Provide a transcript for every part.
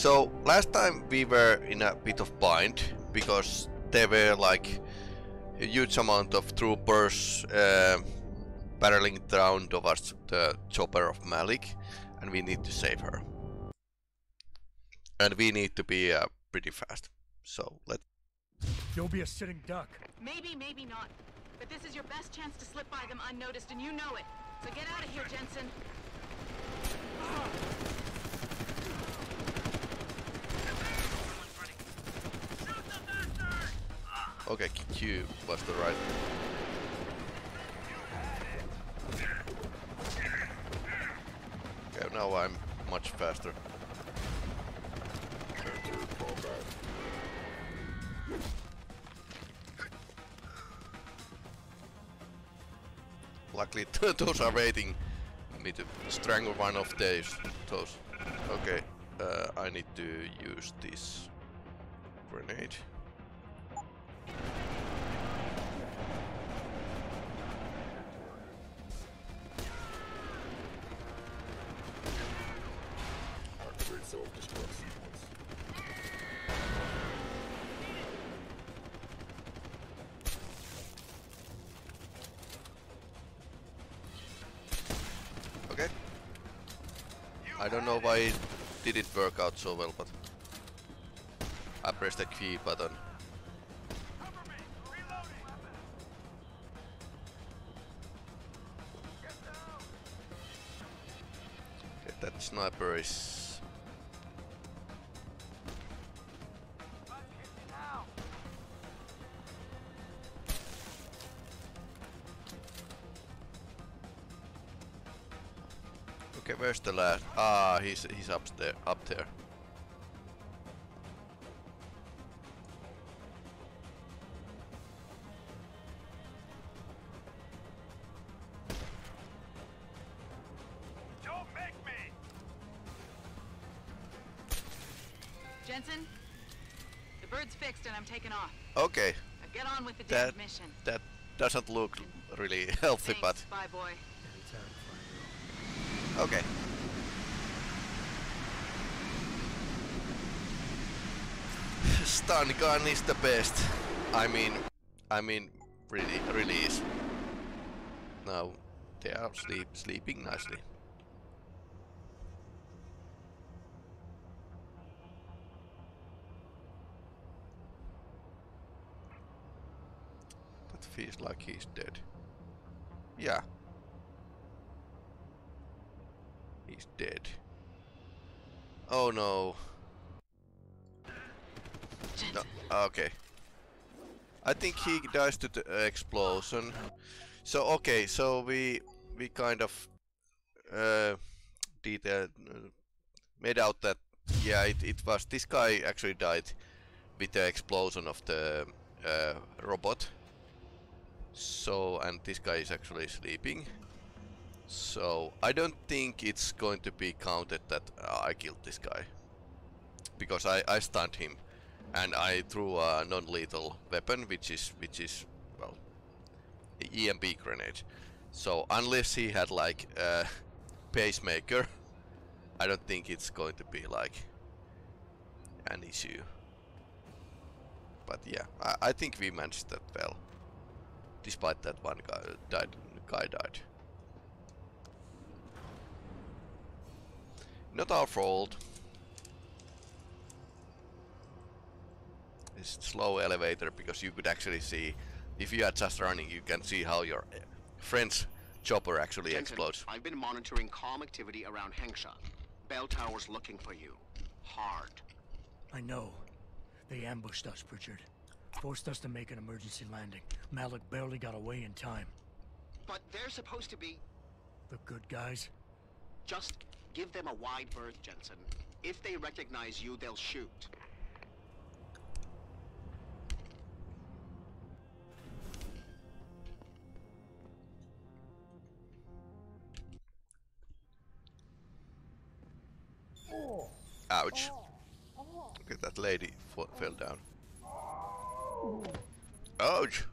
So last time we were in a bit of bind because there were like a huge amount of troopers uh, barreling down towards the chopper of Malik and we need to save her. And we need to be uh, pretty fast. So let's You'll be a sitting duck. Maybe, maybe not. But this is your best chance to slip by them unnoticed, and you know it. So get out of here, Jensen. Okay, Q was the right. Okay, now I'm much faster. Luckily, those are waiting me to strangle one of those. Those. Okay, uh, I need to use this grenade. Okay. I don't know why it didn't work out so well, but I pressed the key button. That sniper is Okay, where's the last? Ah, he's he's up there, up there. Mission. that doesn't look really healthy, Thanks. Bye, boy. but okay. Stun gun is the best. I mean, I mean, really, really is. Now they are sleep sleeping nicely. That feels like he's dead. Yeah. He's dead. Oh no. No. Okay. I think he dies to the explosion. So okay, so we we kind of uh, did uh, made out that yeah, it, it was this guy actually died with the explosion of the uh, robot. So and this guy is actually sleeping. So I don't think it's going to be counted that uh, I killed this guy because I I stunned him and I threw a non-lethal weapon, which is which is well, EMP grenade. So unless he had like a pacemaker, I don't think it's going to be like an issue. But yeah, I, I think we managed that well, despite that one guy died. Guy died. Not our fault. It's slow elevator because you could actually see if you are just running you can see how your uh, friend's chopper actually Jensen, explodes. I've been monitoring calm activity around Hengsha. Bell Tower's looking for you. Hard. I know. They ambushed us, Pritchard. Forced us to make an emergency landing. Malik barely got away in time. But they're supposed to be... The good guys? Just give them a wide berth, Jensen. If they recognize you, they'll shoot. Ouch. Okay, that lady f fell down. Ouch!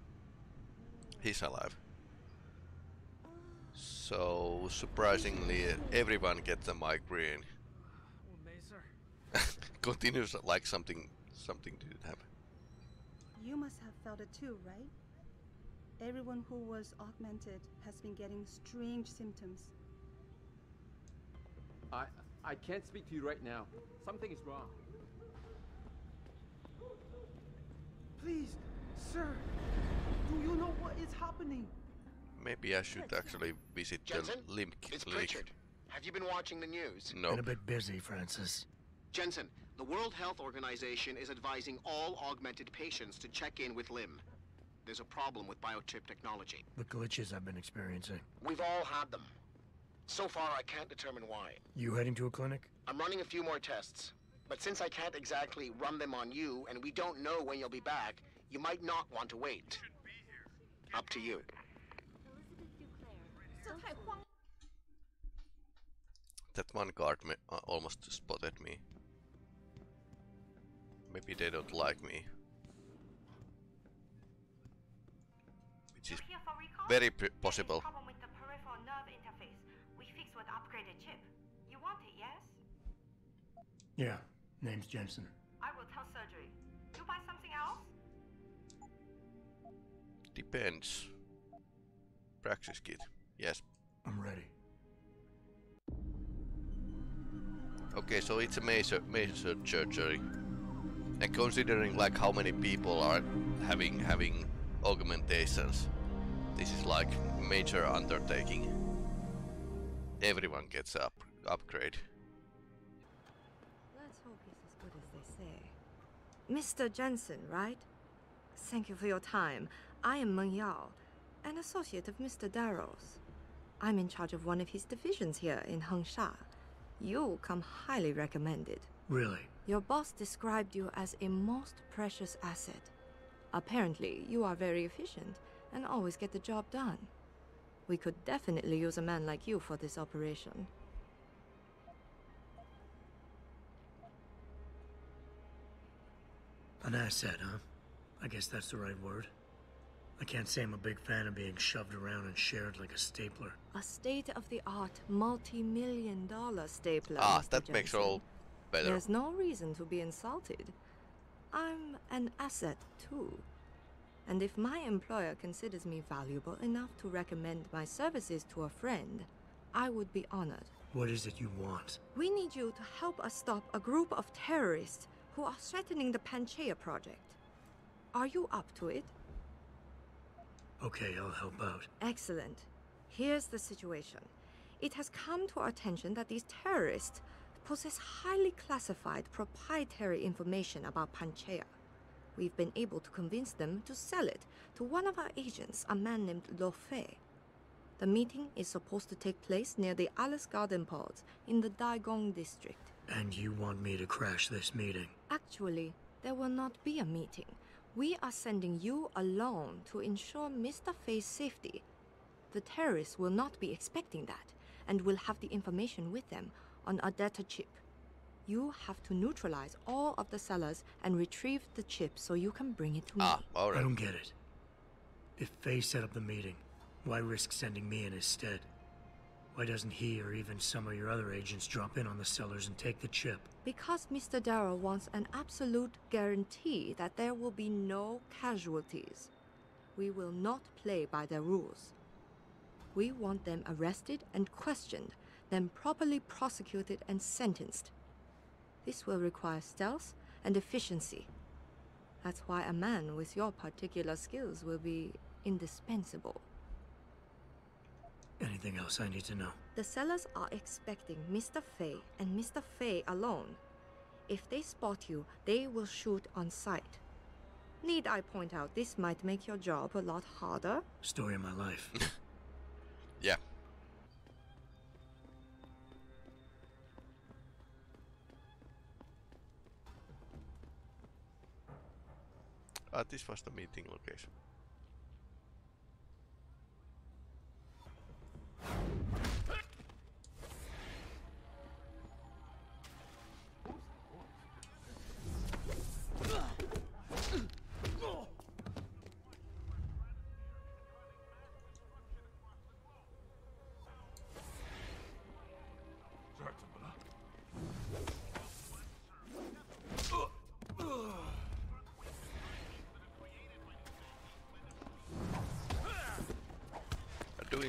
He's alive. So, surprisingly, everyone gets a migraine. continues like something something didn't happen. You must have felt it too, right? Everyone who was augmented has been getting strange symptoms. I I can't speak to you right now. Something is wrong. Please, sir, do you know what is happening? Maybe I should actually visit Jensen, the limb it's clinic. Pritchard. Have you been watching the news? No. Been a bit busy, Francis. Jensen, the World Health Organization is advising all augmented patients to check in with LIMB. There's a problem with biochip technology. The glitches I've been experiencing. We've all had them. So far, I can't determine why. You heading to a clinic? I'm running a few more tests. But since I can't exactly run them on you, and we don't know when you'll be back, you might not want to wait. Up to you. That one guard me, uh, almost spotted me. Maybe they don't like me. Which is Here for recall? very p- There is possible. problem with the peripheral nerve interface. We fix with upgraded chip. You want it, yes? Yeah. Name's Jensen. I will tell surgery. You buy something else? Depends. Praxis kit. Yes. I'm ready. Okay, so it's a major major surgery. And considering like how many people are having having augmentations, this is like major undertaking. Everyone gets up upgrade. Mr. Jensen, right? Thank you for your time. I am Meng Yao, an associate of Mr. Darrow's. I'm in charge of one of his divisions here in Hengsha. You come highly recommended. Really? Your boss described you as a most precious asset. Apparently, you are very efficient and always get the job done. We could definitely use a man like you for this operation. An asset, huh? I guess that's the right word. I can't say I'm a big fan of being shoved around and shared like a stapler. A state of the art, multi million dollar stapler. Ah, Mr. that makes Jensen. all better. There's no reason to be insulted. I'm an asset too. And if my employer considers me valuable enough to recommend my services to a friend, I would be honored. What is it you want? We need you to help us stop a group of terrorists who are threatening the Panchaea project. Are you up to it? Okay, I'll help out. Excellent. Here's the situation. It has come to our attention that these terrorists possess highly classified proprietary information about Panchaea. We've been able to convince them to sell it to one of our agents, a man named Lo Fei. The meeting is supposed to take place near the Alice Garden Pods in the Daigong district. And you want me to crash this meeting? Actually, there will not be a meeting. We are sending you alone to ensure Mr. Fei's safety. The terrorists will not be expecting that and will have the information with them on a data chip. You have to neutralize all of the sellers and retrieve the chip so you can bring it to me. Ah, I don't get it. If Fei set up the meeting, why risk sending me in his stead? Why doesn't he or even some of your other agents drop in on the sellers and take the chip? Because Mr. Darrow wants an absolute guarantee that there will be no casualties. We will not play by their rules. We want them arrested and questioned, then properly prosecuted and sentenced. This will require stealth and efficiency. That's why a man with your particular skills will be indispensable. Anything else I need to know? The sellers are expecting Mr. Fei and Mr. Fei alone. If they spot you, they will shoot on sight. Need I point out this might make your job a lot harder? Story of my life. Yeah. Ah, this was the meeting location.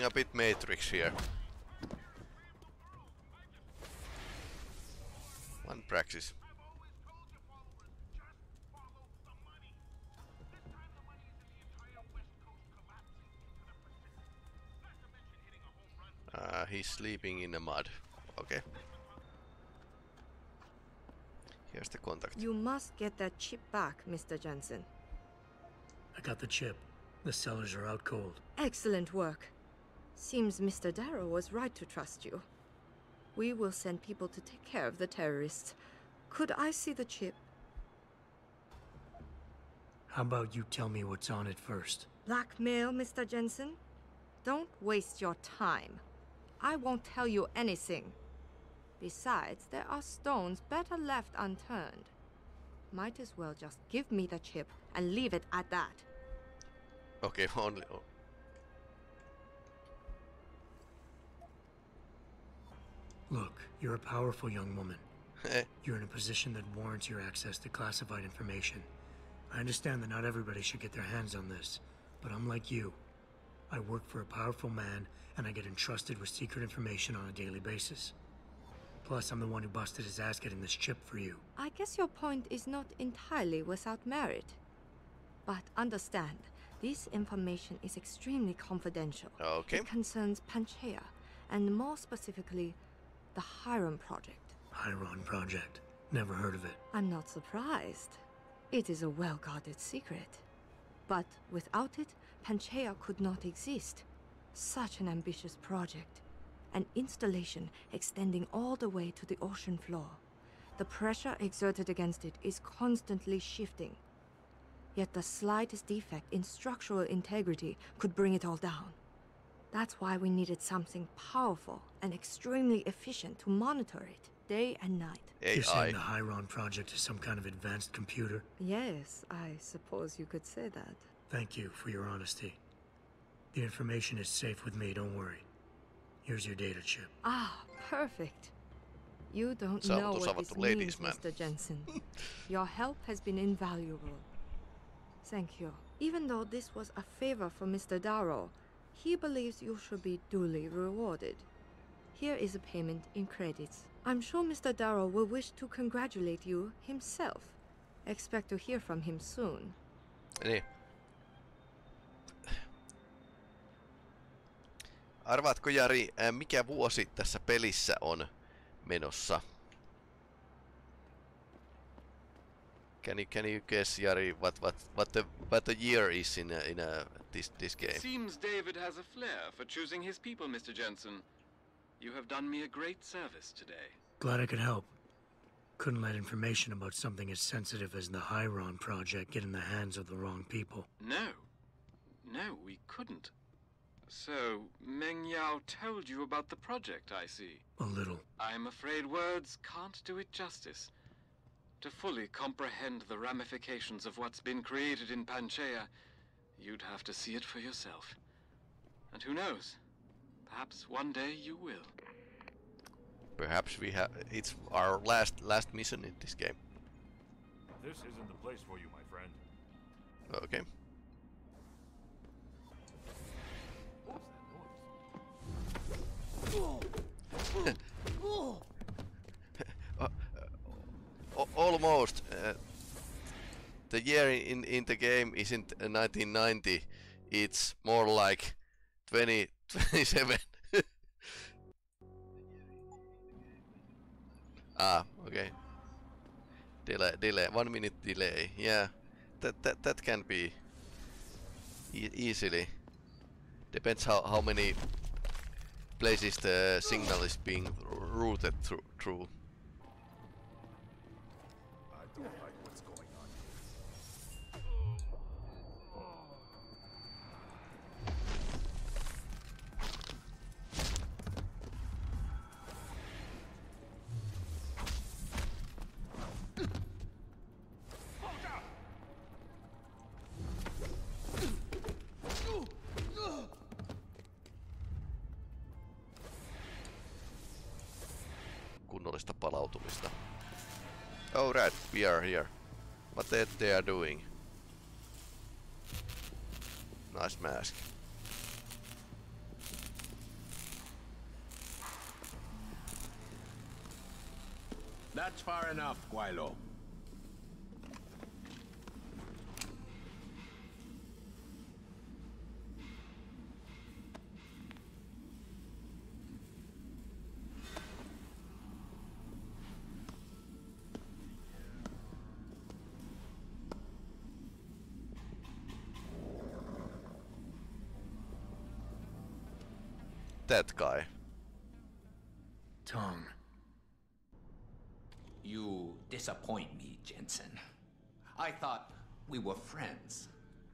A bit Matrix here. One praxis. Uh, he's sleeping in the mud. Okay. Here's the contact. You must get that chip back, Mr. Jensen. I got the chip. The sellers are out cold. Excellent work. Seems Mr. Darrow was right to trust you. We will send people to take care of the terrorists. Could I see the chip? How about you tell me what's on it first? Blackmail, Mr. Jensen? Don't waste your time. I won't tell you anything. Besides, there are stones better left unturned. Might as well just give me the chip and leave it at that. Okay, only. Look, you're a powerful young woman. eh, You're in a position that warrants your access to classified information. I understand that not everybody should get their hands on this, but I'm like you. I work for a powerful man, and I get entrusted with secret information on a daily basis. Plus, I'm the one who busted his ass getting this chip for you. I guess your point is not entirely without merit. But understand, this information is extremely confidential. Okay. It concerns Panchaea, and more specifically, the Hyron Project. Hyron Project. Never heard of it. I'm not surprised. It is a well guarded secret. But without it, Panchaea could not exist. Such an ambitious project. An installation extending all the way to the ocean floor. The pressure exerted against it is constantly shifting. Yet the slightest defect in structural integrity could bring it all down. That's why we needed something powerful and extremely efficient to monitor it day and night. You're saying the Hyron Project is some kind of advanced computer? Yes, I suppose you could say that. Thank you for your honesty. The information is safe with me, don't worry. Here's your data chip. Ah, perfect. You don't Saavutus know what this ladies, means, man. Mr. Jensen. Your help has been invaluable. Thank you. Even though this was a favor for Mr. Darrow, he believes you should be duly rewarded. Here is a payment in credits. I'm sure Mr. Darrow will wish to congratulate you himself. Expect to hear from him soon. Niin. Arvaatko Jari, eh, mikä vuosi tässä pelissä on menossa? Can you, can you guess, Jari, what, what, what, the, what the year is in, a, in a, this, this game? Seems David has a flair for choosing his people, Mr. Jensen. You have done me a great service today. Glad I could help. Couldn't let information about something as sensitive as the Hyron Project get in the hands of the wrong people. No. No, we couldn't. So, Meng Yao told you about the project, I see. A little. I'm afraid words can't do it justice. To fully comprehend the ramifications of what's been created in Panchaea, you'd have to see it for yourself. And who knows? Perhaps one day you will. Perhaps we have, it's our last, last mission in this game. This isn't the place for you, my friend. Okay. Uh, uh, almost. Uh, the year in in the game isn't uh, 1990. It's more like 2027. ah, okay. Delay, delay, one minute delay. Yeah, that that that can be e easily. Depends how how many places the signal is being routed through. through. We are here. What they they are doing. Nice mask. That's far enough, Guailo. That guy. Tong. You disappoint me, Jensen. I thought we were friends.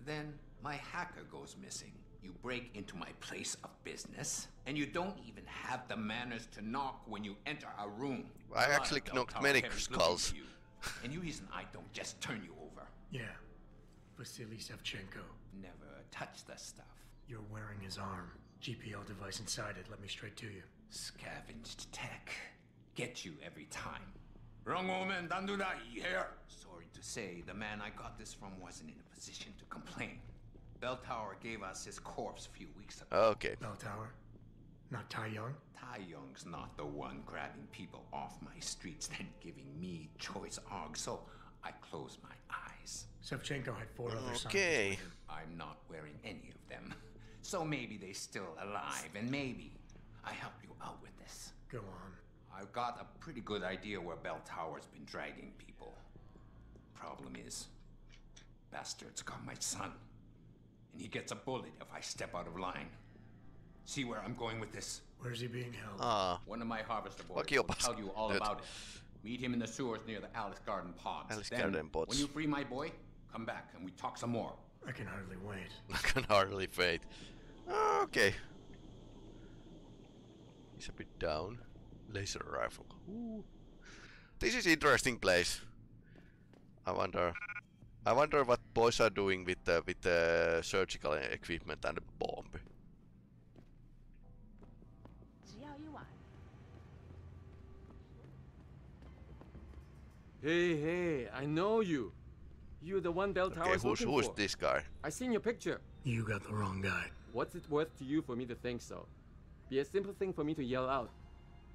Then my hacker goes missing. You break into my place of business, and you don't even have the manners to knock when you enter a room. I actually of knocked many heavies looking skulls. you. and you reason I don't just turn you over. Yeah. Vasily Shevchenko. Never touch the stuff. You're wearing his arm. GPL device inside it. Let me straight to you. Scavenged tech. Get you every time. Wrong woman, don't do that here. Sorry to say, the man I got this from wasn't in a position to complain. Bell Tower gave us his corpse a few weeks ago. Okay. Bell Tower? Not Tai Yong? Tai Yong's not the one grabbing people off my streets then giving me choice arg, so I close my eyes. Shevchenko had four other scientists Okay. I'm not wearing any of them. So maybe they're still alive, and maybe I help you out with this. Go on. I've got a pretty good idea where Bell Tower's been dragging people. Problem is, bastard's got my son. And he gets a bullet if I step out of line. See where I'm going with this? Where's he being held? Ah. One of my harvester boys Vakio will tell you all Nyt. about it. Meet him in the sewers near the Alice Garden pods. Alice then, Garden pods. When you free my boy, come back and we talk some more. I can hardly wait. I can hardly wait. Okay. He's a bit down. Laser rifle. Ooh. This is interesting place. I wonder. I wonder what boys are doing with the with the surgical equipment and the bomb. Hey, hey, I know you. You're the one Bell okay, who's, looking who's for. Who's this guy? I seen your picture. You got the wrong guy. What's it worth to you for me to think so? Be a simple thing for me to yell out.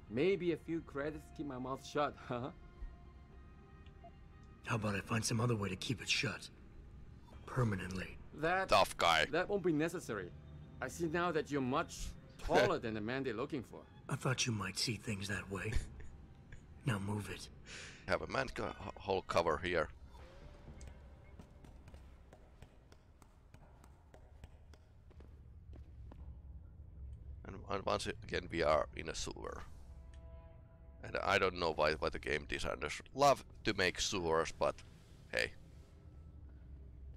Maybe a few credits keep my mouth shut, huh? How about I find some other way to keep it shut? Permanently. That Tough guy. that won't be necessary. I see now that you're much taller than the man they're looking for. I thought you might see things that way. now move it. Have a man co- whole cover here. And, and once again we are in a sewer. And I don't know why, why the game designers love to make sewers, but hey.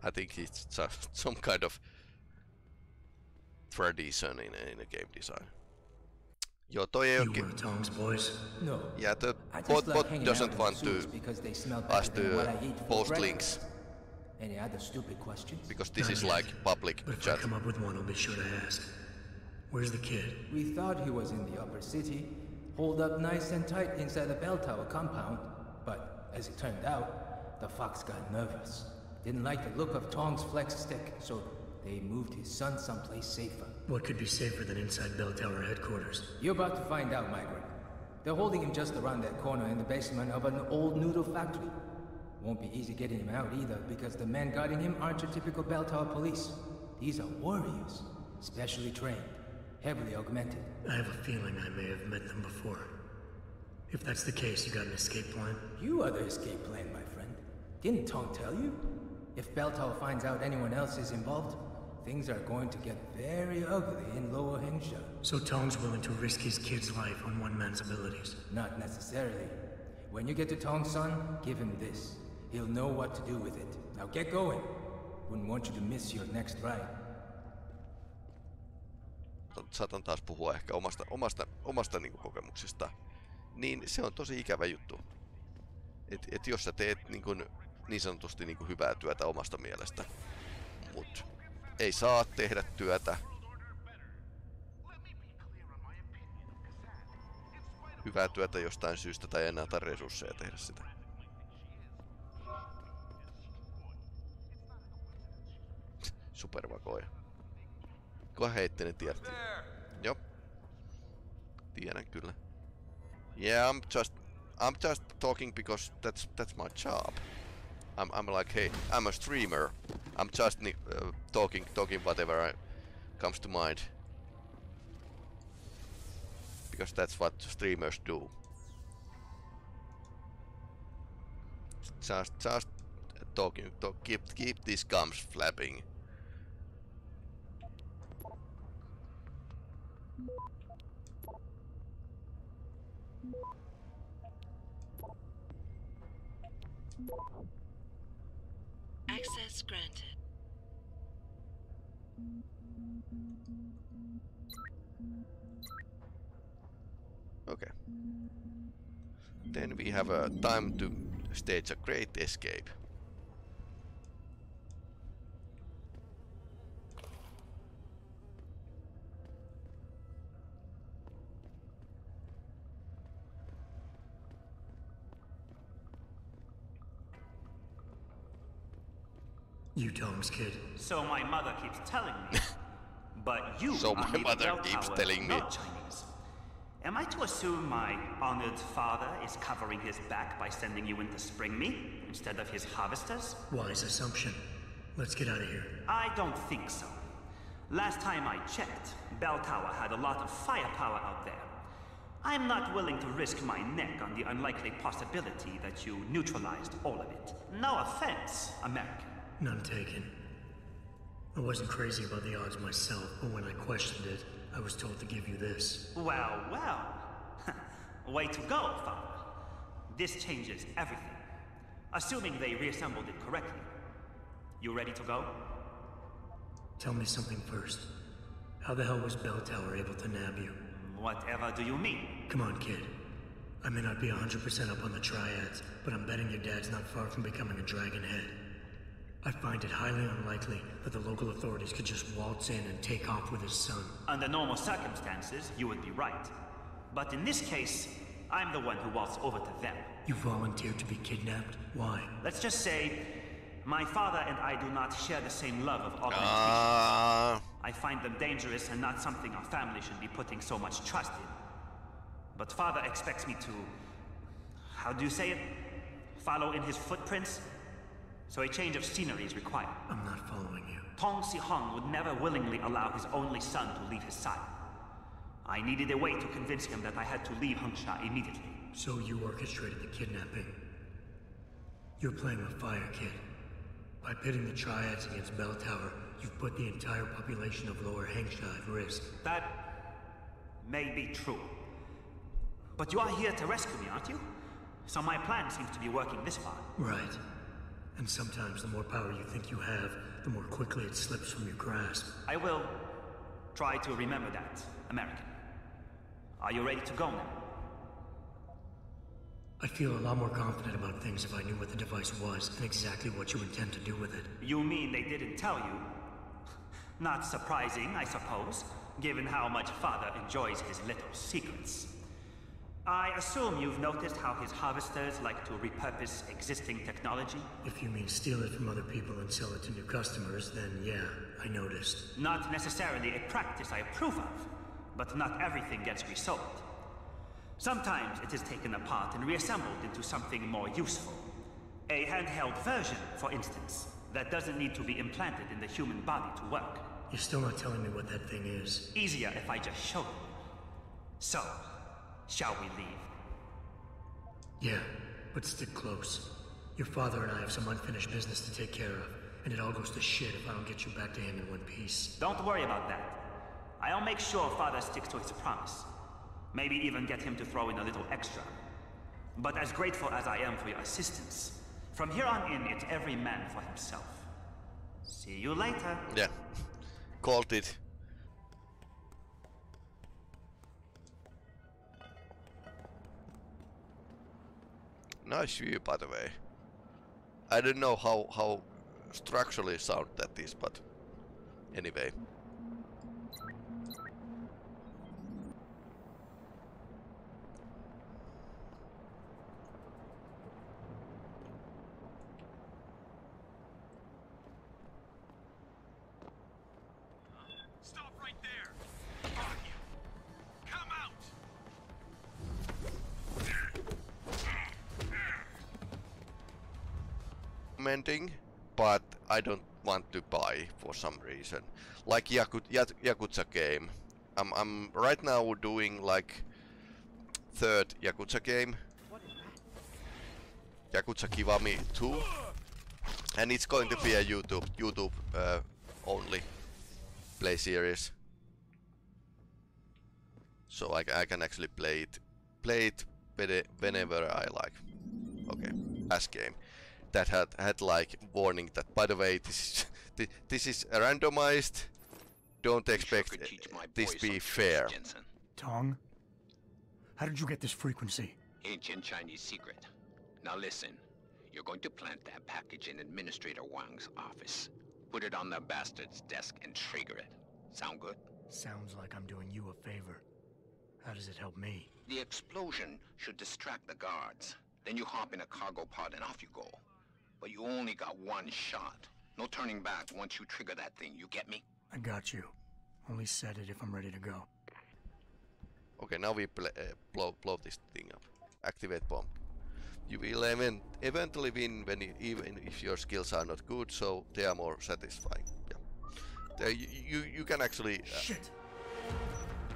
I think it's just some kind of tradition in a, in a game design. Joo, toi ei You were Tong's boys? No. Yeah, the I bot, bot doesn't want to sewers because they us better what I to eat post links Any other stupid questions? because this Not is yet. like public But if chat. I come up with one, I'll be sure to ask. Where's the kid? We thought he was in the upper city, holed up nice and tight inside the bell tower compound. But as it turned out, the fox got nervous. Didn't like the look of Tong's flex stick, so they moved his son someplace safer. What could be safer than inside Bell Tower headquarters? You're about to find out, Migrant. They're holding him just around that corner in the basement of an old noodle factory. Won't be easy getting him out either, because the men guarding him aren't your typical Bell Tower police. These are warriors, specially trained, heavily augmented. I have a feeling I may have met them before. If that's the case, you got an escape plan? You are the escape plan, my friend. Didn't Tong tell you? If Tower finds out anyone else is involved, things are going to get very ugly in Lower Hengsha. So Tong's willing to risk his kid's life on one man's abilities. Not necessarily. When you get to Tong's son, give him this. He'll know what to do with it. Now get going. Wouldn't want you to miss your next ride. Saatan taas puhua ehkä omasta, omasta, omasta niinku kokemuksesta. Niin se on tosi ikävä juttu. Et, et jos sä teet niinku, niin sanotusti niinku hyvää työtä omasta mielestä, mut ei saa tehdä työtä hyvää työtä jostain syystä tai enää ota resursseja tehdä sitä. Supervakoja. Kuka heitti ne tiedät? Joo. Tiedän kyllä. Yeah, I'm just... I'm just talking because that's that's my job. I'm I'm like, hey, I'm a streamer. I'm just uh, talking talking whatever I, comes to mind. Because that's what streamers do. Just just talking talk keep keep these gums flapping. Access granted. Okay. Then we have a time to stage a great escape. You Tong's kid. So my mother keeps telling me. But you So are my mother keeps Tower telling me. Chinese. Am I to assume my honored father is covering his back by sending you in to spring me instead of his harvesters? Wise assumption. Let's get out of here. I don't think so. Last time I checked, Bell Tower had a lot of firepower out there. I'm not willing to risk my neck on the unlikely possibility that you neutralized all of it. No offense, American. None taken. I wasn't crazy about the odds myself, but when I questioned it, I was told to give you this. Well, well. Way to go, Father. This changes everything. Assuming they reassembled it correctly. You ready to go? Tell me something first. How the hell was Bell Tower able to nab you? Whatever do you mean? Come on, kid. I may not be 100% up on the triads, but I'm betting your dad's not far from becoming a dragon head. I find it highly unlikely that the local authorities could just waltz in and take off with his son. Under normal circumstances, you would be right. But in this case, I'm the one who waltzed over to them. You volunteered to be kidnapped? Why? Let's just say, my father and I do not share the same love of augmentation. Ah. I find them dangerous and not something our family should be putting so much trust in. But father expects me to... How do you say it? Follow in his footprints? So a change of scenery is required. I'm not following you. Tong Si Hong would never willingly allow his only son to leave his side. I needed a way to convince him that I had to leave Hengsha immediately. So you orchestrated the kidnapping. You're playing with fire, kid. By pitting the Triads against Bell Tower, you've put the entire population of Lower Hengsha at risk. That may be true. But you are here to rescue me, aren't you? So my plan seems to be working this far. Right. And sometimes the more power you think you have, the more quickly it slips from your grasp. I will try to remember that, American. Are you ready to go now? I'd feel a lot more confident about things if I knew what the device was and exactly what you intend to do with it. You mean they didn't tell you? Not surprising, I suppose, given how much Father enjoys his little secrets. I assume you've noticed how his harvesters like to repurpose existing technology? If you mean steal it from other people and sell it to new customers, then yeah, I noticed. Not necessarily a practice I approve of, but not everything gets resold. Sometimes it is taken apart and reassembled into something more useful. A handheld version, for instance, that doesn't need to be implanted in the human body to work. You're still not telling me what that thing is. Easier if I just show you. So, shall we leave? Yeah, but stick close. Your father and I have some unfinished business to take care of, and it all goes to shit if I don't get you back to him in one piece. Don't worry about that. I'll make sure Father sticks to his promise. Maybe even get him to throw in a little extra. But as grateful as I am for your assistance, from here on in, it's every man for himself. See you later. Yeah. Called it. Nice view, by the way. I don't know how, how structurally sound that is, but anyway. But I don't want to buy for some reason. Like Yaku- Yak- Yakuza game. I'm I'm right now doing like third Yakuza game. Yakuza Kiwami 2. And it's going to be a YouTube YouTube uh, only play series. So I, I can actually play it play it whenever I like. Okay, last game that had had like warning that by the way this is this is randomized. Don't expect uh, this be fair. Tong? How did you get this frequency? Ancient Chinese secret. Now listen. You're going to plant that package in Administrator Wang's office. Put it on the bastard's desk and trigger it. Sound good? Sounds like I'm doing you a favor. How does it help me? The explosion should distract the guards. Then you hop in a cargo pod and off you go. But you only got one shot. No turning back once you trigger that thing, you get me? I got you. Only set it if I'm ready to go. Okay, now we pl- uh, blow blow this thing up. Activate bomb. You will event- eventually win when you, even if your skills are not good, so they are more satisfying. Yeah. There, you, you you can actually. Uh, Shit.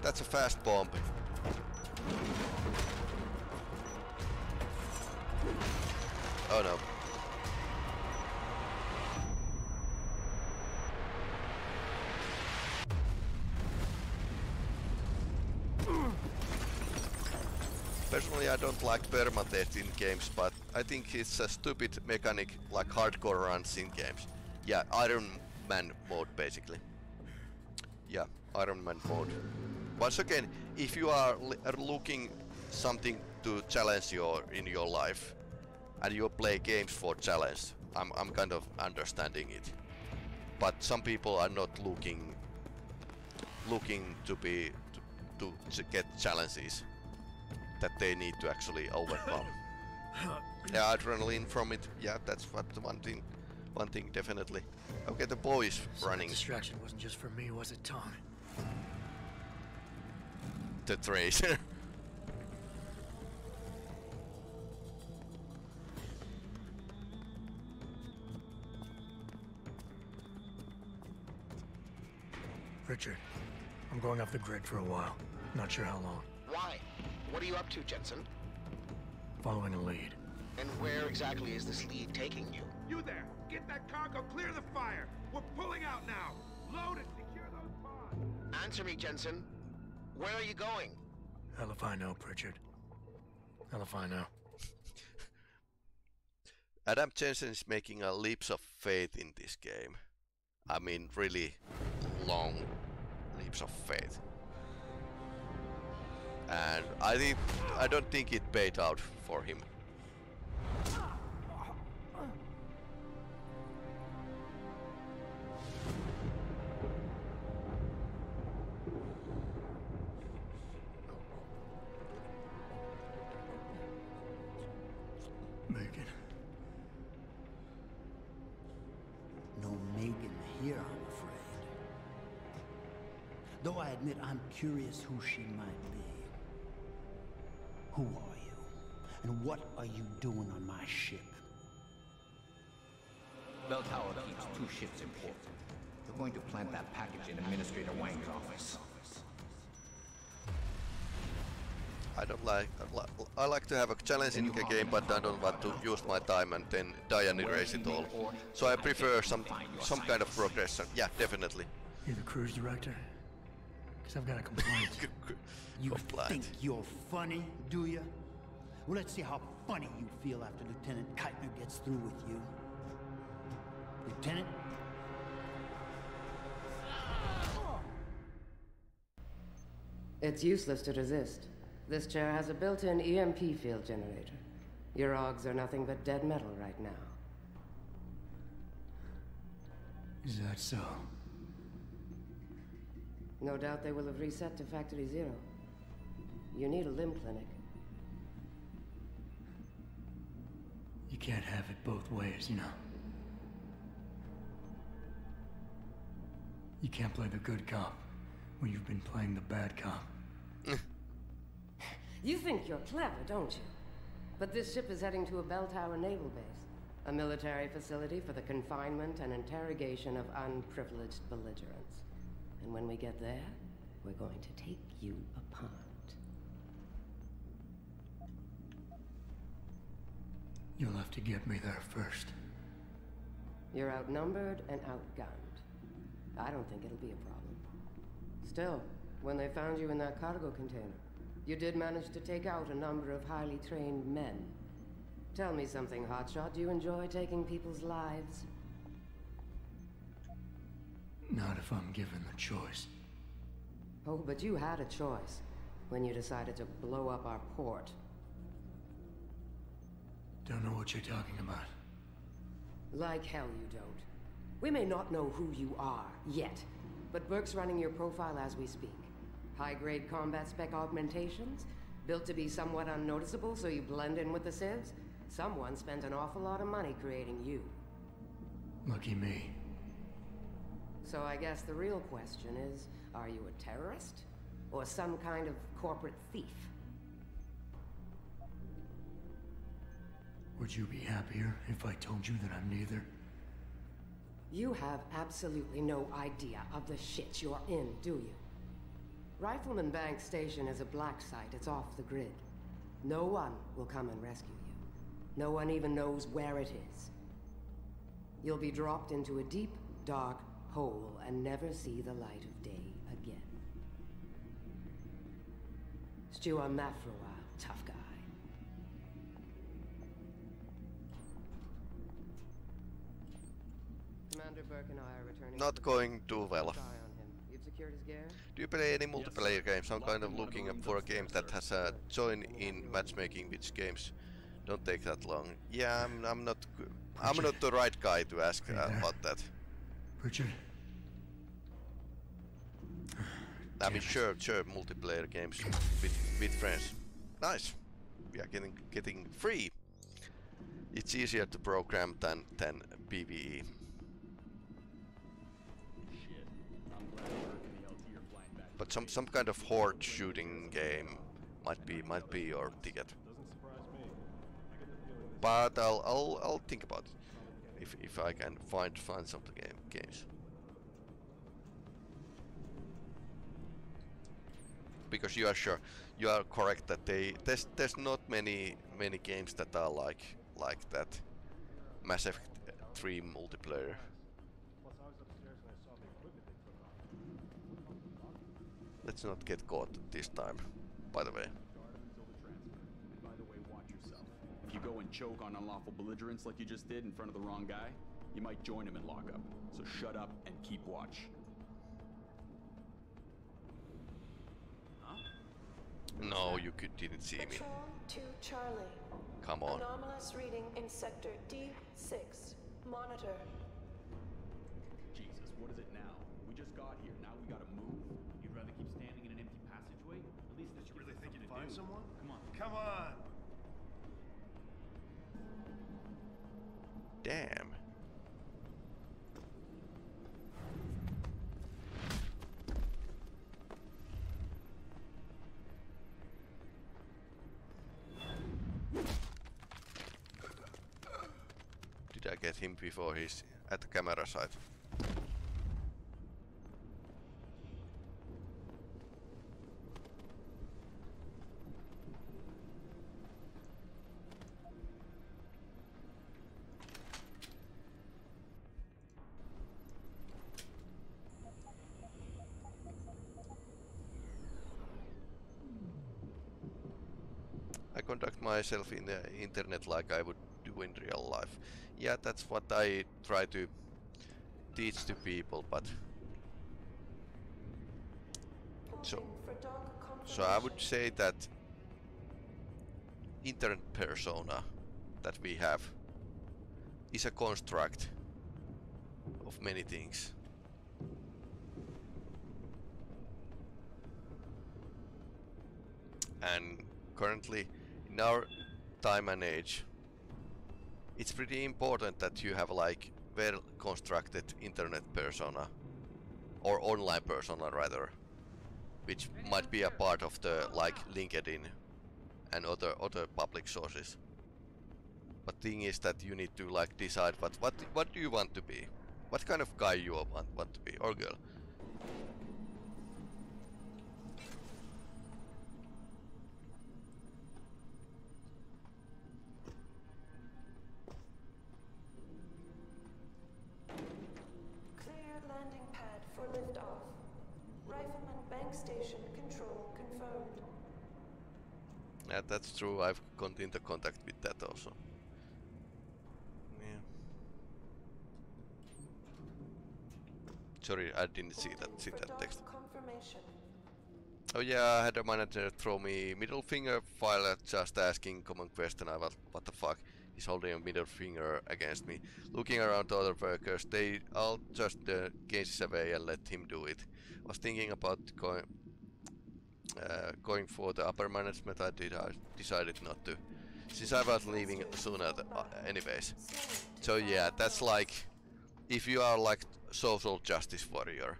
That's a fast bomb. Oh no. I don't like permadeath in games, but I think it's a stupid mechanic like hardcore runs in games. Yeah, Iron Man mode basically. Yeah, Iron Man mode. Once again, if you are are looking something to challenge your in your life, and you play games for challenge, I'm I'm kind of understanding it. But some people are not looking looking to be to, to get challenges that they need to actually overcome. yeah, adrenaline from it. Yeah, that's what the one thing. One thing definitely. Okay, the boy is So running distraction wasn't just for me, was it, Tong? the tracer. Pritchard, I'm going off the grid for a while. Not sure how long. Why? What are you up to, Jensen? Following a lead. And where exactly is this lead taking you? You there! Get that cargo clear the fire! We're pulling out now! Load and secure those pods! Answer me, Jensen. Where are you going? Hell if I know, Pritchard. Hell if I know. Adam Jensen is making a leaps of faith in this game. I mean, really long leaps of faith. And I think I don't think it paid out for him. Megan. No Megan here, I'm afraid. Though I admit I'm curious who she might be. Who are you? And what are you doing on my ship? Bell Tower keeps two ships in port. They're going to plant that package in Administrator Wang's office. I don't like. I li- I like to have a challenge in the game, but I don't want to use my time and then die and erase it all. So I prefer some some kind of progression. Yeah, definitely. You're the cruise director? Because I've got a complaint. You think you're funny, do you? Well, let's see how funny you feel after Lieutenant Keitner gets through with you. Lieutenant? It's useless to resist. This chair has a built-in EMP field generator. Your augs are nothing but dead metal right now. Is that so? No doubt they will have reset to Factory Zero. You need a limb clinic. You can't have it both ways, you know. You can't play the good cop when you've been playing the bad cop. You think you're clever, don't you? But this ship is heading to a bell tower naval base. A military facility for the confinement and interrogation of unprivileged belligerents. And when we get there, we're going to take you apart. You'll have to get me there first. You're outnumbered and outgunned. I don't think it'll be a problem. Still, when they found you in that cargo container, you did manage to take out a number of highly trained men. Tell me something, Hotshot. Do you enjoy taking people's lives? Not if I'm given the choice. Oh, but you had a choice when you decided to blow up our port. Don't know what you're talking about. Like hell you don't. We may not know who you are, yet, but Burke's running your profile as we speak. High-grade combat spec augmentations, built to be somewhat unnoticeable so you blend in with the civs. Someone spent an awful lot of money creating you. Lucky me. So I guess the real question is, are you a terrorist? Or some kind of corporate thief? Would you be happier if I told you that I'm neither? You have absolutely no idea of the shit you're in, do you? Rifleman Bank Station is a black site. It's off the grid. No one will come and rescue you. No one even knows where it is. You'll be dropped into a deep, dark hole and never see the light of day again. Stew on that for a while, tough guy. Commander Burke and I are returning. Not going too well. Eye on him. You've secured his gear? Do you play any multiplayer games? I'm kind of looking up for a game that has a join-in matchmaking, which games don't take that long. Yeah, I'm, I'm not. g- I'm not the right guy to ask uh, about that. Richard? I mean, sure, sure, multiplayer games with with friends. Nice. We are getting getting free. It's easier to program than than. PVE. But some some kind of horde shooting game might be might be your ticket. But I'll I'll I'll think about it if if I can find find some game games. Because you are sure you are correct that they there's there's not many many games that are like like that Mass Effect 3 multiplayer. Let's not get caught this time, by the way. If you go and choke on unlawful belligerents like you just did in front of the wrong guy, you might join him in lockup. So shut up and keep watch. No, you could, didn't see me. Patrol to Charlie. Come on. Anomalous reading in sector D6. Monitor. Jesus, what is it now? We just got here. Now we gotta move. You'd rather keep standing in an empty passageway? At least this You really think you'd to find do. someone? Come on. Come on! Damn. Did I get him before he's at the camera side? I conduct myself in the internet like I would do in real life. Yeah, that's what I try to teach to people, but so so I would say that internet persona that we have is a construct of many things. And currently, in our time and age, it's pretty important that you have like well constructed internet persona or online persona rather which might be a part of the like LinkedIn and other other public sources But thing is that you need to like decide what what what do you want to be? What kind of guy you want want to be or girl? Clear landing pad for liftoff. Rifleman Bank Station control confirmed. Yeah, that's true. I've gone into contact with that also. Yeah. Sorry, I didn't see that see that text. Oh yeah, I had a manager throw me middle finger while uh, just asking common question. Was, what the fuck? He's holding a middle finger against me. Looking around the other workers, they all just uh, away and let him do it. I was thinking about going uh, going for the upper management. I did. I decided not to, since I was leaving sooner, uh, anyways. So yeah, that's like if you are like social justice warrior,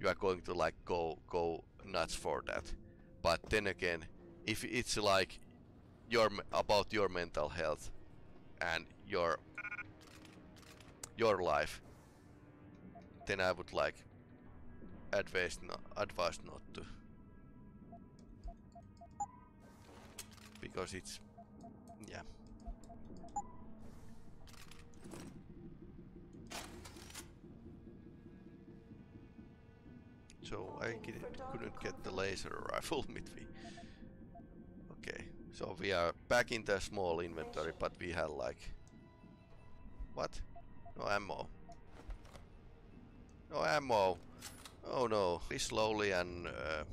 you are going to like go go nuts for that. But then again, if it's like your about your mental health and your your life, then I would like advise not advise not to. Because it's yeah. So I couldn't get the laser rifle with me. Okay, so we are back in the small inventory, but we have like... What? No ammo. No ammo! Oh no, be slowly and uh,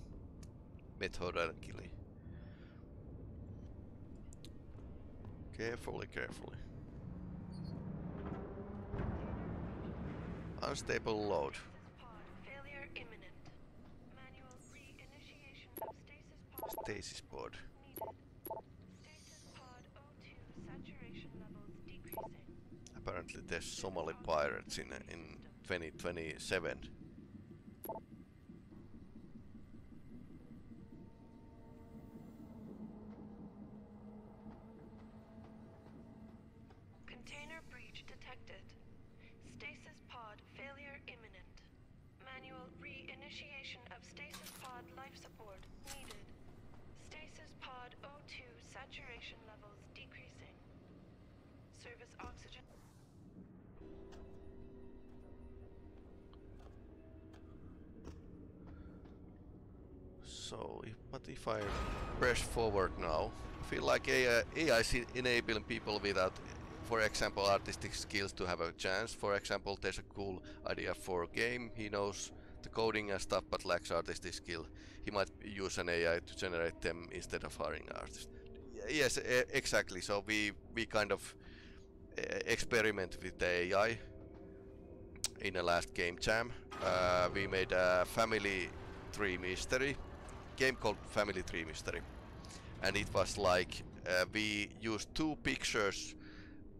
methodically. Carefully, carefully. Unstable load. Stasis pod Stasis. Stasis pod O2 saturation levels decreasing. Apparently there's Somali pirates in uh, in 2027. So, if, but if I press forward now, I feel like AI, AI is enabling people without, for example, artistic skills to have a chance. For example, there's a cool idea for a game. He knows the coding and stuff, but lacks artistic skill. He might use an AI to generate them instead of hiring artists. Yes, exactly. So we we kind of experiment with the AI in a last game jam. Uh, we made a family tree mystery game called Family Tree Mystery, and it was like uh, we used two pictures.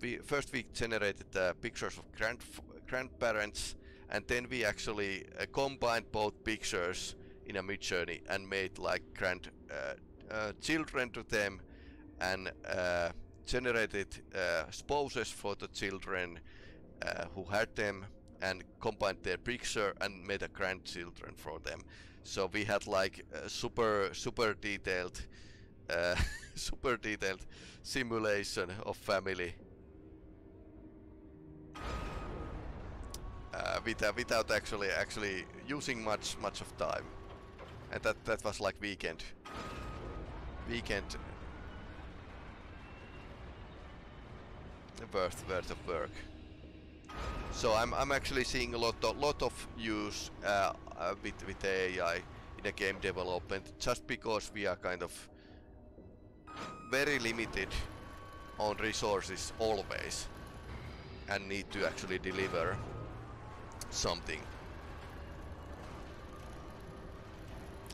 We first we generated uh, pictures of grand grandparents, and then we actually uh, combined both pictures in a Midjourney and made like grand uh, uh, children to them, and uh, generated spouses for the children who had them and combined their picture and made a grandchildren for them. So we had like a super super detailed uh, super detailed simulation of family. Uh, without without actually actually using much much of time, and that that was like weekend. Weekend. Worth worth of work. So I'm I'm actually seeing a lot of lot of use uh, uh, with with AI in a game development just because we are kind of very limited on resources always and need to actually deliver something.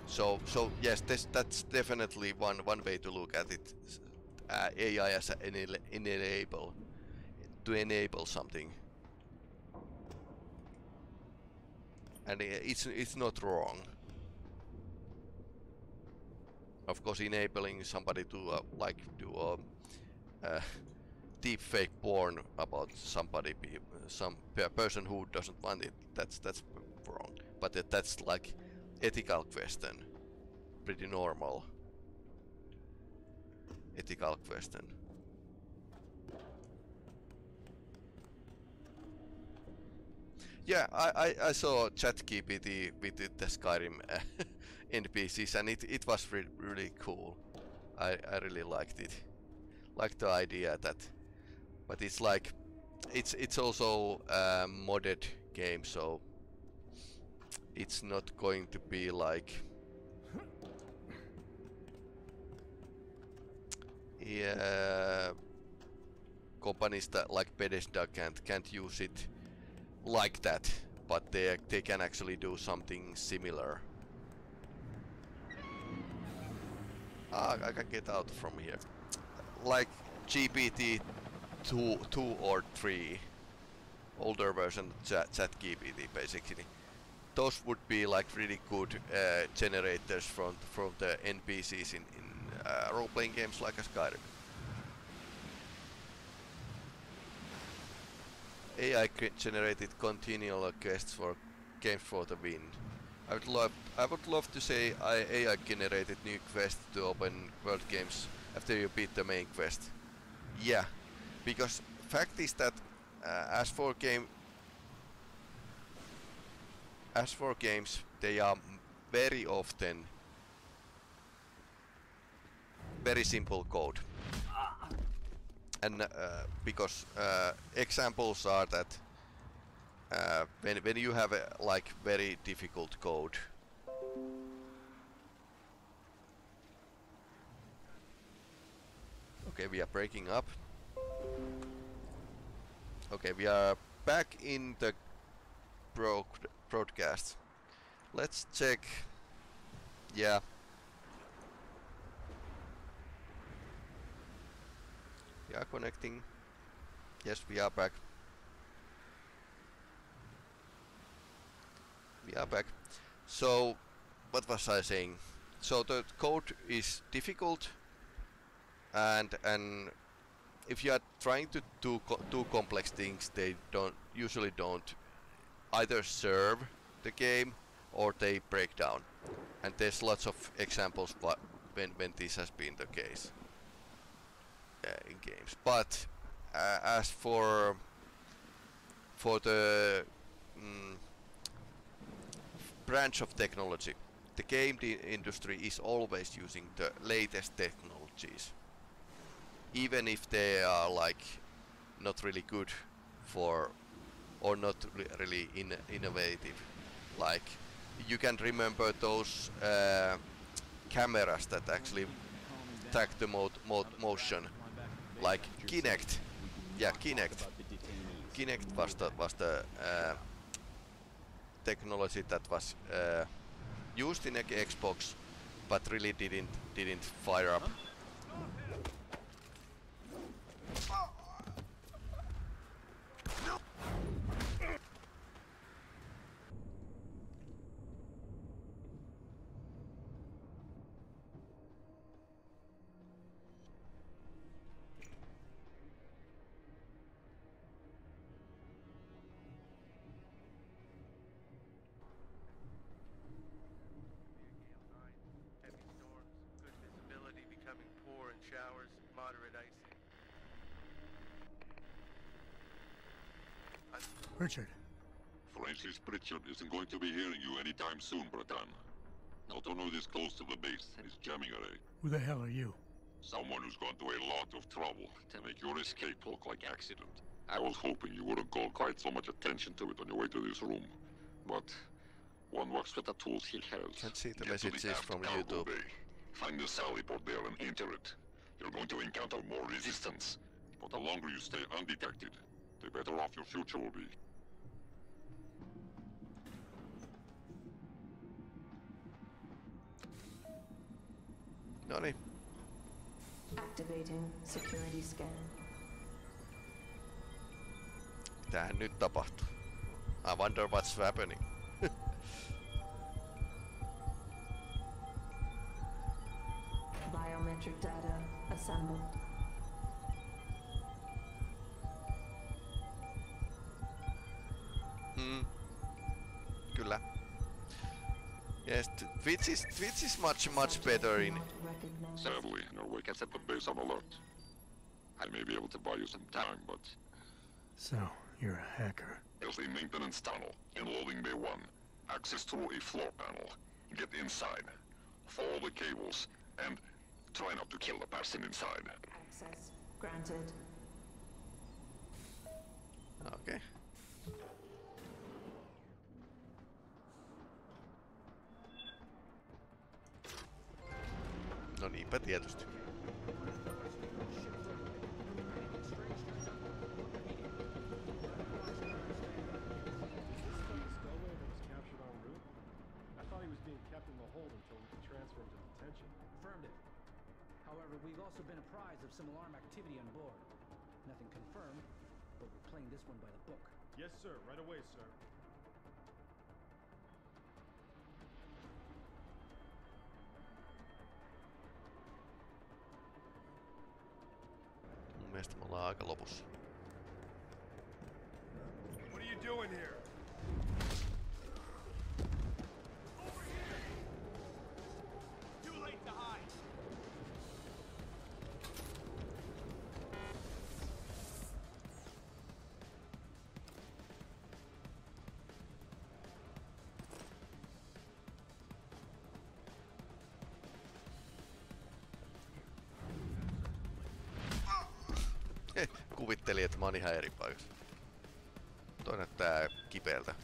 So so yes, this, that's definitely one one way to look at it. Uh, AI as an enable, enable to enable something and it's it's not wrong. Of course, enabling somebody to uh, like do a uh, deep fake porn about somebody, some pe- person who doesn't want it. That's that's wrong. But that, that's like ethical question, pretty normal. Ethical question. Yeah, I, I, I saw ChatGPT with the, Skyrim uh, NPCs and it, it was re really cool. I, I really liked it. Like the idea that, but it's like, it's it's also a modded game, so it's not going to be like yeah companies that like Bethesda can't can't use it like that but they they can actually do something similar. Ah, I can get out from here. Like GPT 2, 2 or 3 older version chat, chat GPT basically. Those would be like really good uh, generators from from the NPCs in, in uh, role-playing games like a Skyrim. AI generated continual quests for games for the win. I would love I would love to say I AI generated new quests to open world games after you beat the main quest. Yeah, because fact is that uh, as for game as for games, they are very often very simple code. And uh, because uh, examples are that uh, when, when you have a like very difficult code, Okay, we are breaking up. Okay, we are back in the broad broadcast. Let's check. Yeah. We are connecting. Yes, we are back. We are back. So, what was I saying? So the code is difficult and and if you are trying to do co do complex things, they don't usually don't either serve the game or they break down. And there's lots of examples when when this has been the case in games. But uh, as for for the mm, branch of technology, the game industry is always using the latest technologies. Even if they are like not really good for or not re really in innovative. Like you can remember those uh, cameras that actually track the mo mo motion like Kinect. Yeah Kinect. Kinect was the, was the uh, technology that was uh, used in Xbox but really didn't didn't fire up Richard. Francis Pritchard isn't going to be hearing you anytime soon, Bratan. Autono this close to the base is jamming array. Who the hell are you? Someone who's gone to a lot of trouble to make your escape look like accident. I was hoping you wouldn't call quite so much attention to it on your way to this room. But one works with the tools he has. Can't see the Get to messages from YouTube. Bay. Find the Sally port there and enter it. You're going to encounter more resistance. But the longer you stay undetected, the better off your future will be. Nani. Activating security scan. Mitähän nyt tapahtuu? I wonder what's happening. Biometric data assembled. Mm. Kyllä. Ja sitten Twitch is Twitch is much much better in. Sadly, Norway can set the base on alert. I may be able to buy you some time, but So, you're a hacker. there's a maintenance tunnel in loading bay one. Access through a floor panel. Get inside. Follow the cables and try not to kill the person inside. Access granted. Detention. Confirmed it. However, we've also been apprised of some alarm activity on board. Nothing confirmed, but we're playing this one by the book. Yes, sir. Right away, sir. Kuvittelin, että mä oon ihan eri paikassa. Toi näyttää kipeältä.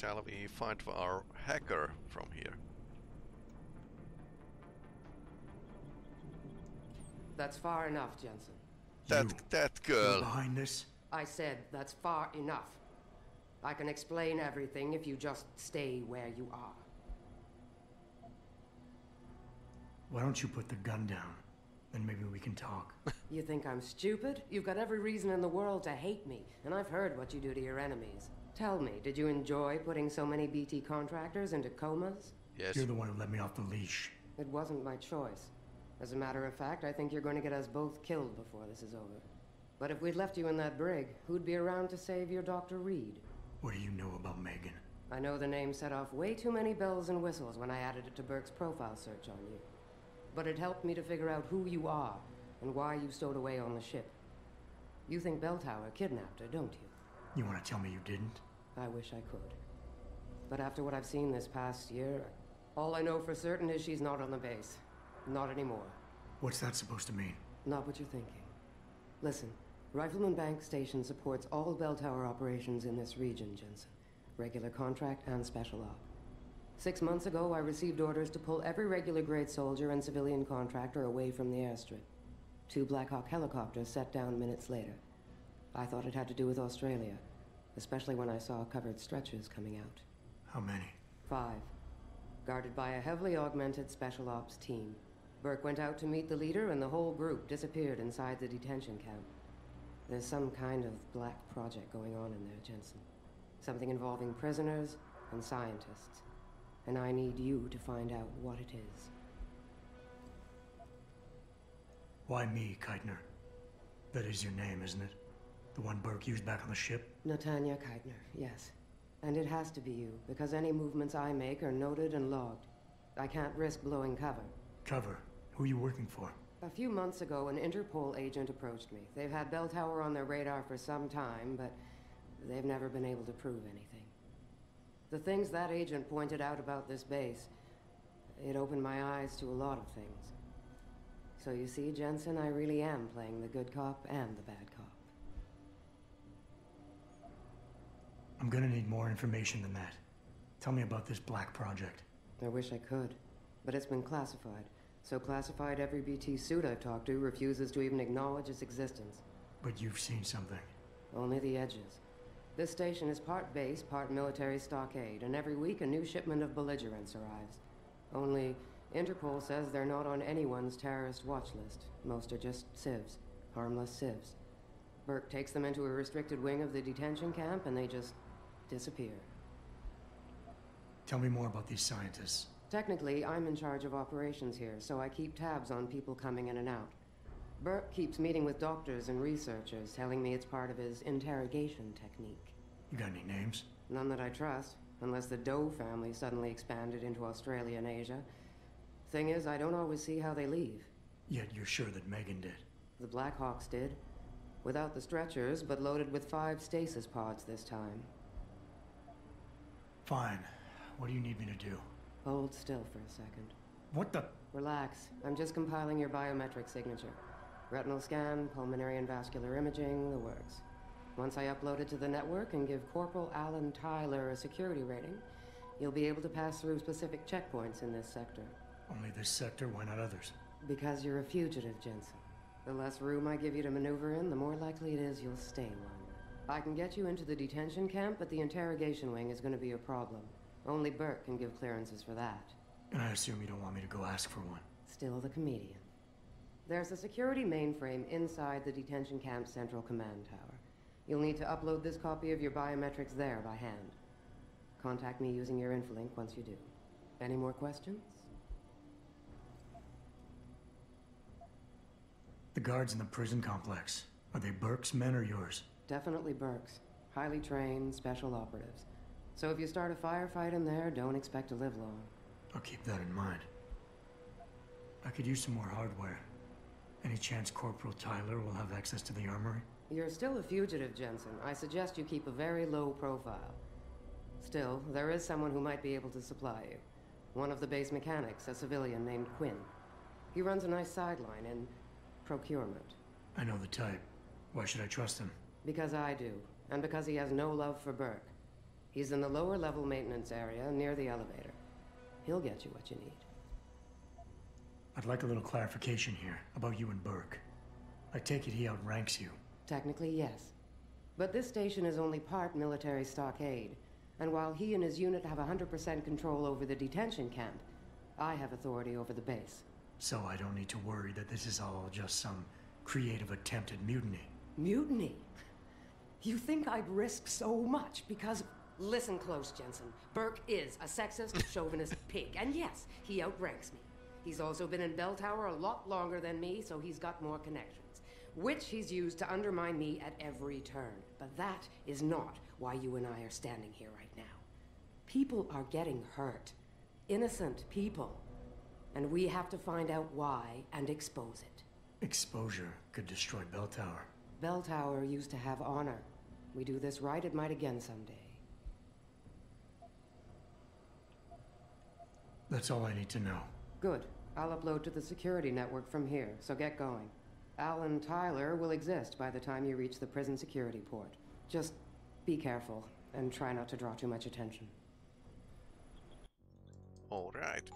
Shall we find our hacker from here? That's far enough, Jensen. That that You're girl. behind this? I said that's far enough. I can explain everything if you just stay where you are. Why don't you put the gun down? Then maybe we can talk. You think I'm stupid? You've got every reason in the world to hate me, and I've heard what you do to your enemies. Tell me, did you enjoy putting so many BT contractors into comas? Yes. You're the one who let me off the leash. It wasn't my choice. As a matter of fact, I think you're going to get us both killed before this is over. But if we'd left you in that brig, who'd be around to save your Dr. Reed? What do you know about Megan? I know the name set off way too many bells and whistles when I added it to Burke's profile search on you. But it helped me to figure out who you are and why you stowed away on the ship. You think Belltower kidnapped her, don't you? You want to tell me you didn't? I wish I could. But after what I've seen this past year, all I know for certain is she's not on the base. Not anymore. What's that supposed to mean? Not what you're thinking. Listen, Rifleman Bank Station supports all Belltower operations in this region, Jensen. Regular contract and special op. Six months ago, I received orders to pull every regular grade soldier and civilian contractor away from the airstrip. Two Black Hawk helicopters set down minutes later. I thought it had to do with Australia, especially when I saw covered stretchers coming out. How many? Five. Guarded by a heavily augmented special ops team. Burke went out to meet the leader, and the whole group disappeared inside the detention camp. There's some kind of black project going on in there, Jensen. Something involving prisoners and scientists. And I need you to find out what it is. Why me, Keitner? That is your name, isn't it? The one Burke used back on the ship? Netanya Keitner, yes. And it has to be you, because any movements I make are noted and logged. I can't risk blowing cover. Cover. Who are you working for? A few months ago, an Interpol agent approached me. They've had Belltower on their radar for some time, but they've never been able to prove anything. The things that agent pointed out about this base, it opened my eyes to a lot of things. So you see, Jensen, I really am playing the good cop and the bad cop. I'm gonna need more information than that. Tell me about this Black Project. I wish I could, but it's been classified. So classified every BT suit I've talked to refuses to even acknowledge its existence. But you've seen something. Only the edges. This station is part base, part military stockade, and every week a new shipment of belligerents arrives. Only, Interpol says they're not on anyone's terrorist watch list. Most are just civs, harmless civs. Burke takes them into a restricted wing of the detention camp and they just disappear. Tell me more about these scientists. Technically, I'm in charge of operations here, so I keep tabs on people coming in and out. Burke keeps meeting with doctors and researchers, telling me it's part of his interrogation technique. You got any names? None that I trust, unless the Doe family suddenly expanded into Australia and Asia. Thing is, I don't always see how they leave. Yet you're sure that Megan did. The Blackhawks did. Without the stretchers, but loaded with five stasis pods this time. Fine. What do you need me to do? Hold still for a second. What the? Relax. I'm just compiling your biometric signature. Retinal scan, pulmonary and vascular imaging, the works. Once I upload it to the network and give Corporal Alan Tyler a security rating, you'll be able to pass through specific checkpoints in this sector. Only this sector, why not others? Because you're a fugitive, Jensen. The less room I give you to maneuver in, the more likely it is you'll stay longer. I can get you into the detention camp, but the interrogation wing is going to be a problem. Only Burke can give clearances for that. And I assume you don't want me to go ask for one. Still the comedian. There's a security mainframe inside the detention camp's central command tower. You'll need to upload this copy of your biometrics there by hand. Contact me using your Infolink once you do. Any more questions? The guards in the prison complex. Are they Burke's men or yours? Definitely Burke's. Highly trained, special operatives. So if you start a firefight in there, don't expect to live long. I'll keep that in mind. I could use some more hardware. Any chance Corporal Tyler will have access to the armory? You're still a fugitive, Jensen. I suggest you keep a very low profile. Still, there is someone who might be able to supply you. One of the base mechanics, a civilian named Quinn. He runs a nice sideline in procurement. I know the type. Why should I trust him? Because I do, and because he has no love for Burke. He's in the lower level maintenance area near the elevator. He'll get you what you need. I'd like a little clarification here about you and Burke. I take it he outranks you. Technically, yes. But this station is only part military stockade, and while he and his unit have 100% control over the detention camp, I have authority over the base. So I don't need to worry that this is all just some creative attempt at mutiny. Mutiny? You think I'd risk so much because. Listen close, Jensen. Burke is a sexist, chauvinist pig, and yes, he outranks me. He's also been in Belltower a lot longer than me, so he's got more connections, which he's used to undermine me at every turn. But that is not why you and I are standing here right now. People are getting hurt. Innocent people. And we have to find out why and expose it. Exposure could destroy Belltower. Bell Tower used to have honor. We do this right, it might again someday. That's all I need to know. Good. I'll upload to the security network from here, so get going. Alan Tyler will exist by the time you reach the prison security port. Just be careful, and try not to draw too much attention. Alright.